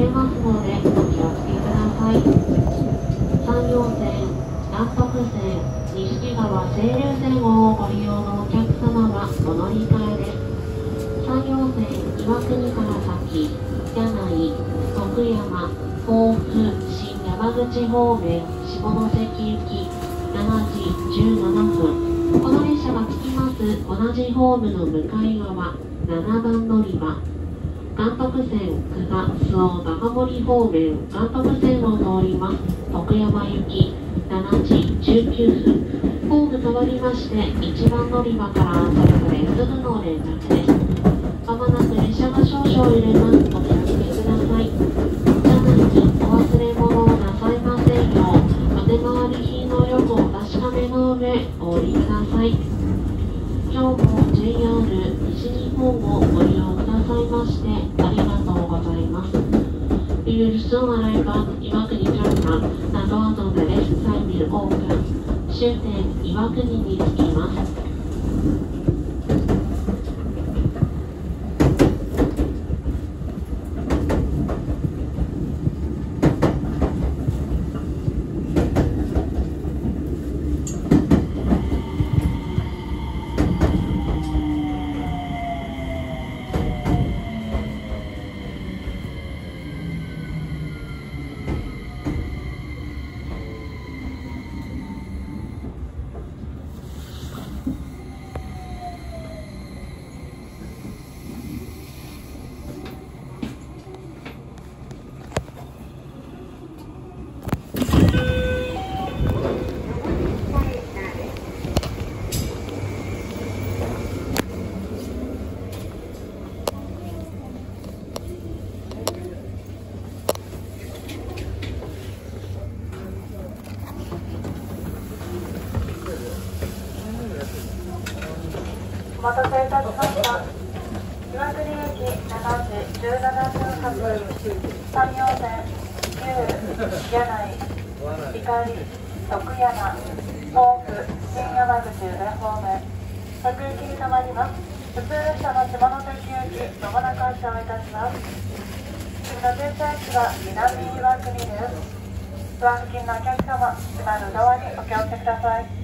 れますのでお気をつけください。山陽線南北線西川清流線をご利用のお客様はお乗り換えです山陽線岩国から先柳井徳山甲府新山口方面下関行き7時17分この列車が着きます同じホームの向かい側7番乗り場関北線久我周防長森方面関北線を通ります。徳山行き7時19分ホーム変わりまして1番乗り場からそれぞれすぐの連絡ですまもなく列車が少々揺れますお気をつけください車内にお忘れ物をなさいませんようお手回り品のロゴを確かめの上お降りください今日も JR 西日本をご利用くださいましてありがとうございます no arrival 岩国 terminal などを止め列ミルオープン終点岩国に様、閉まるドアにお気をつけください。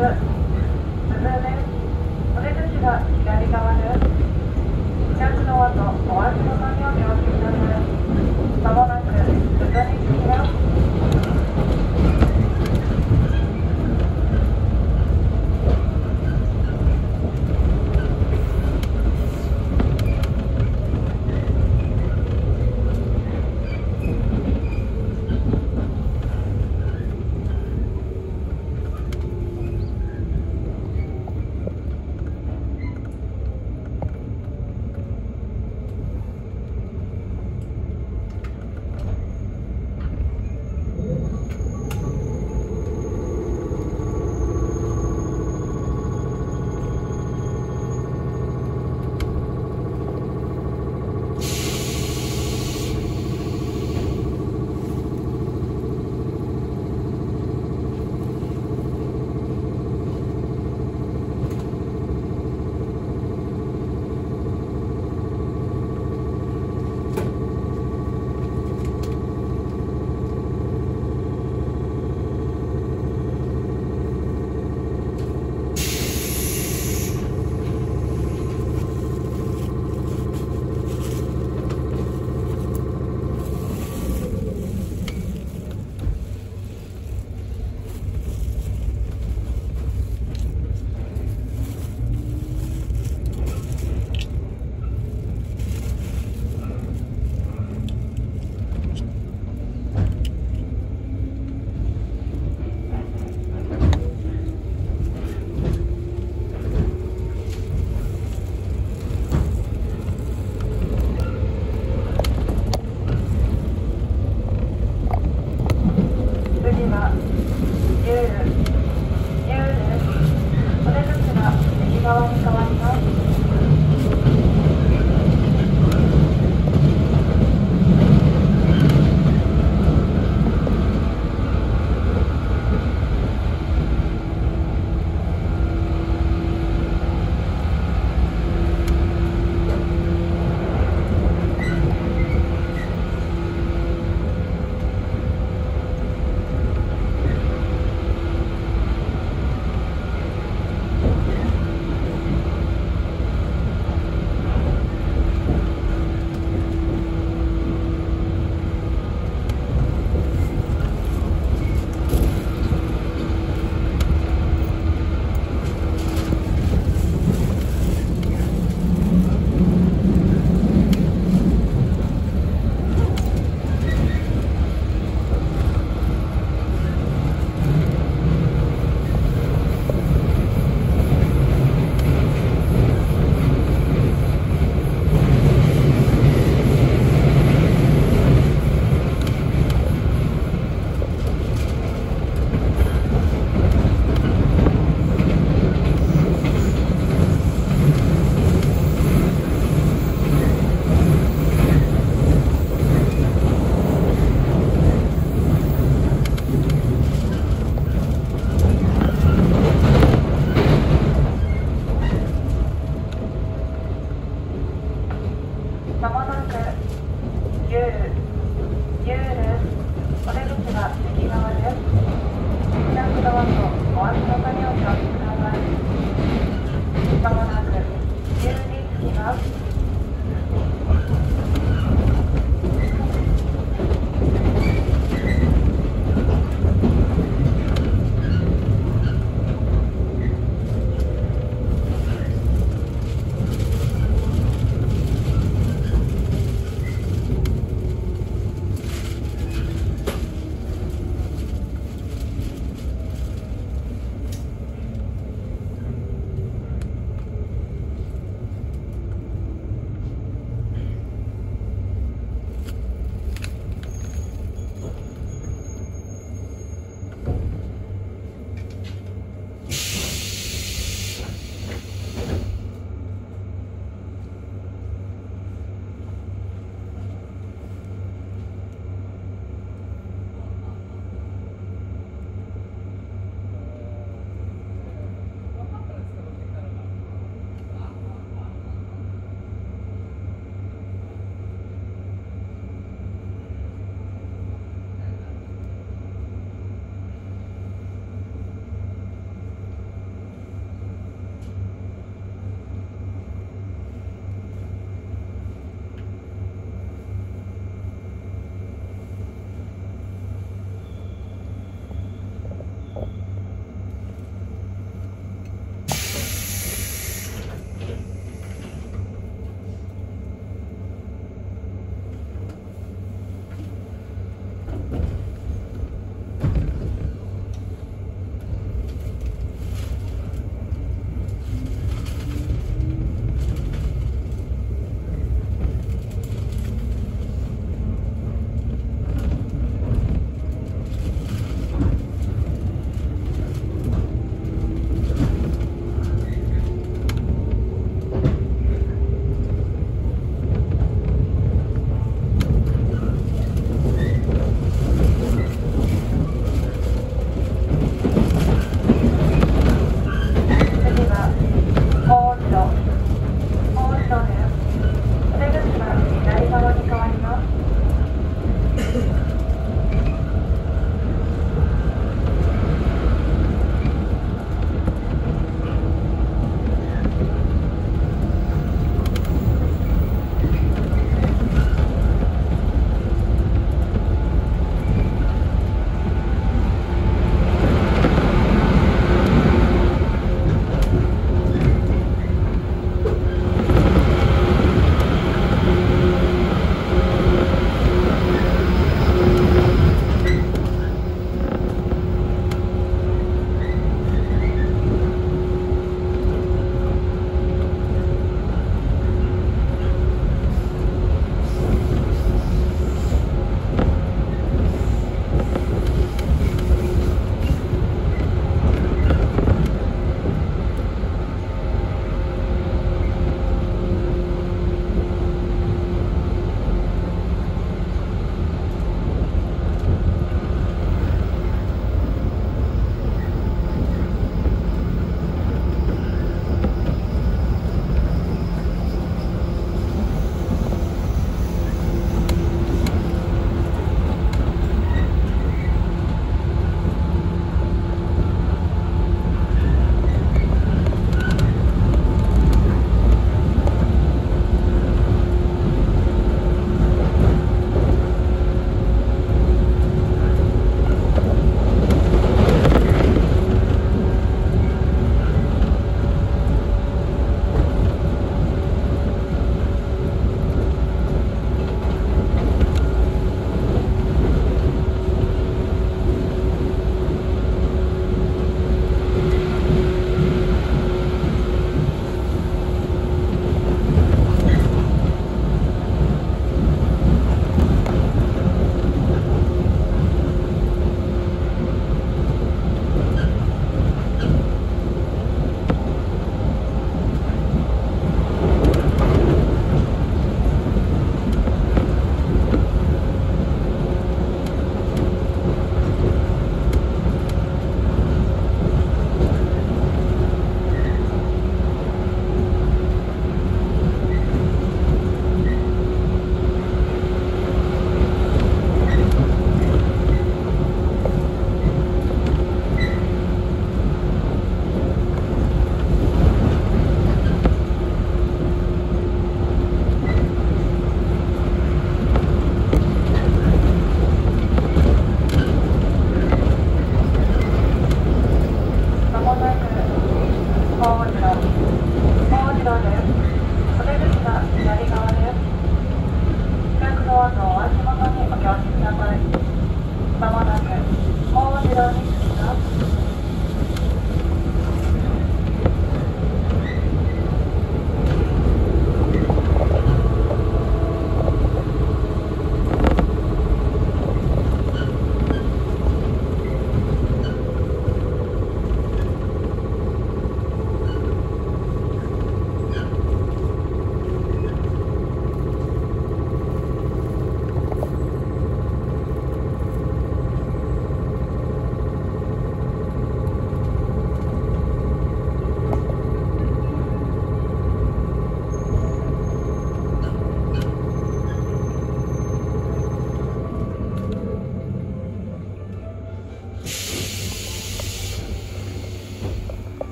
Sure. とお足元にお気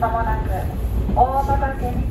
ともなく大型県